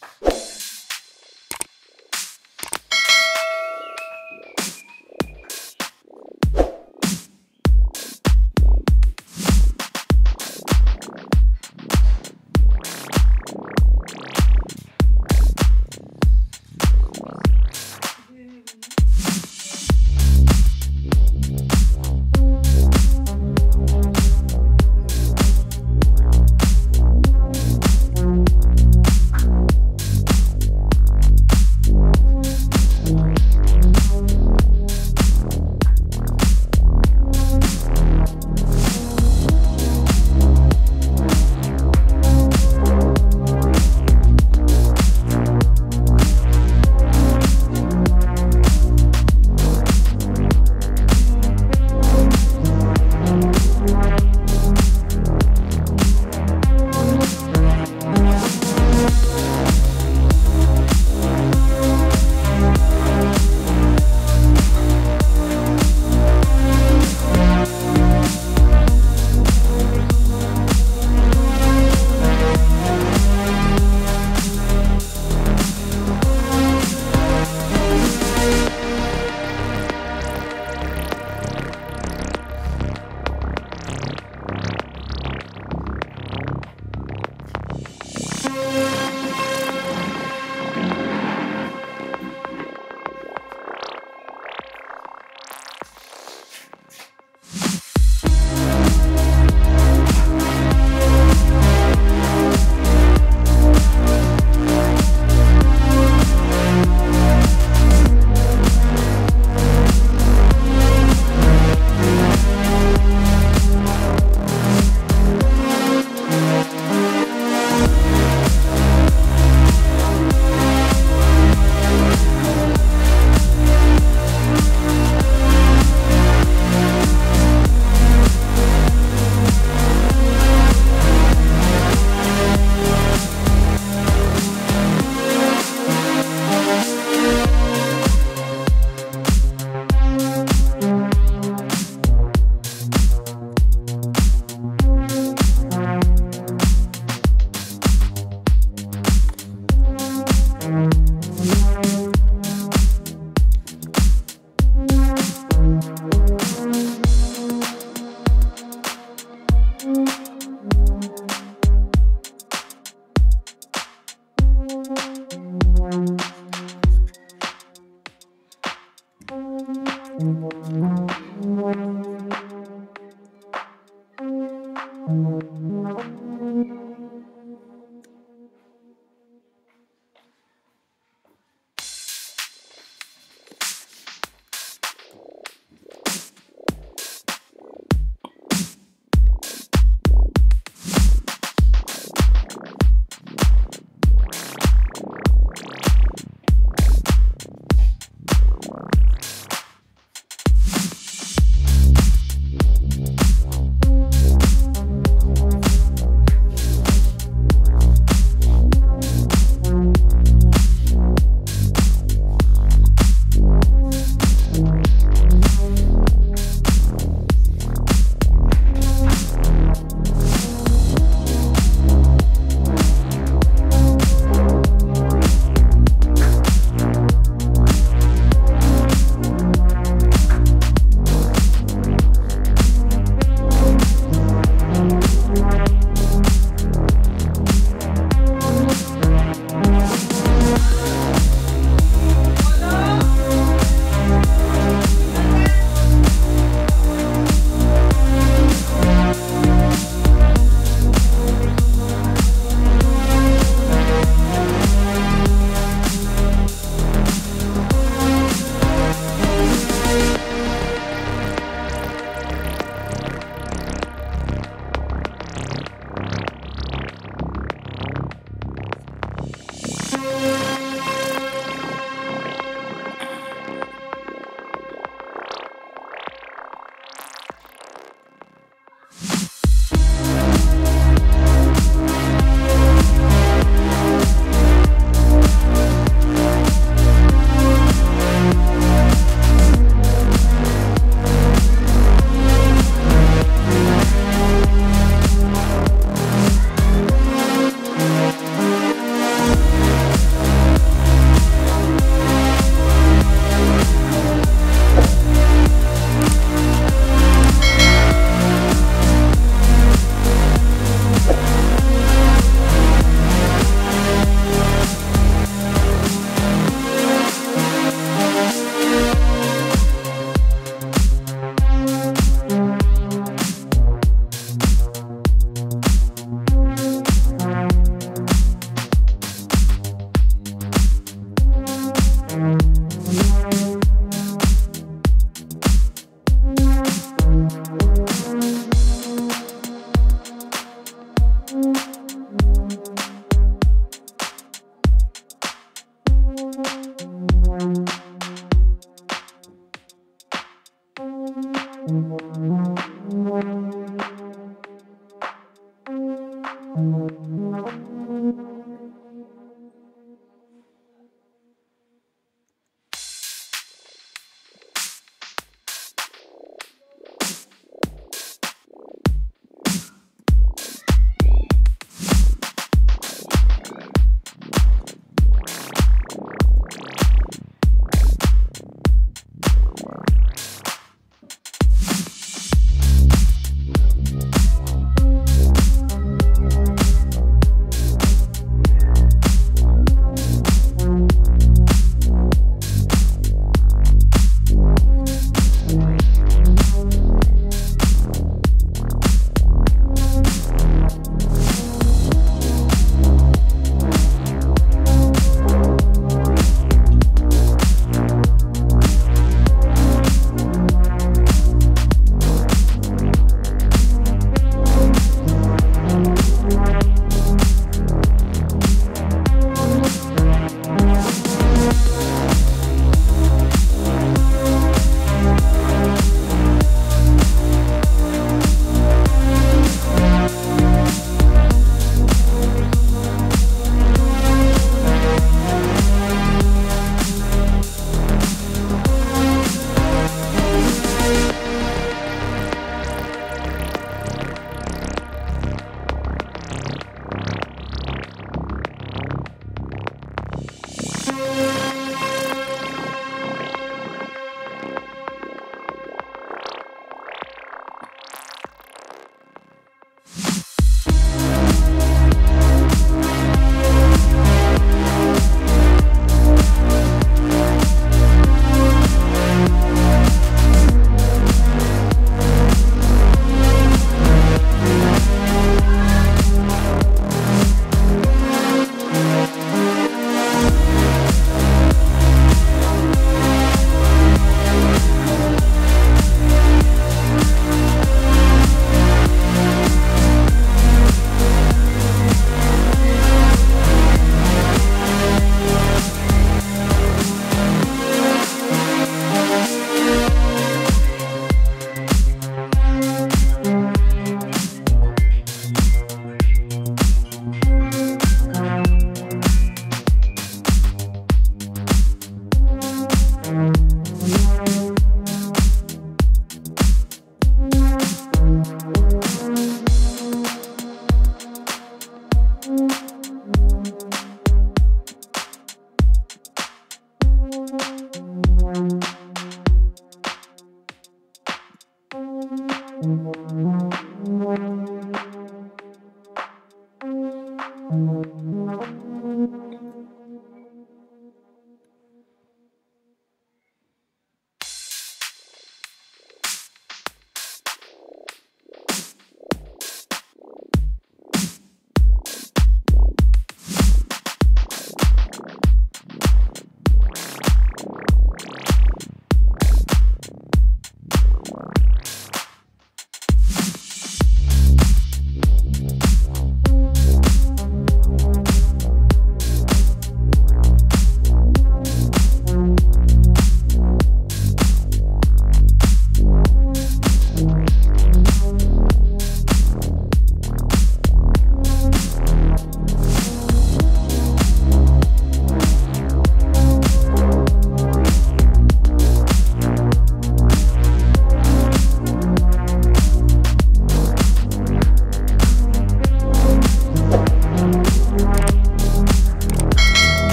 Thank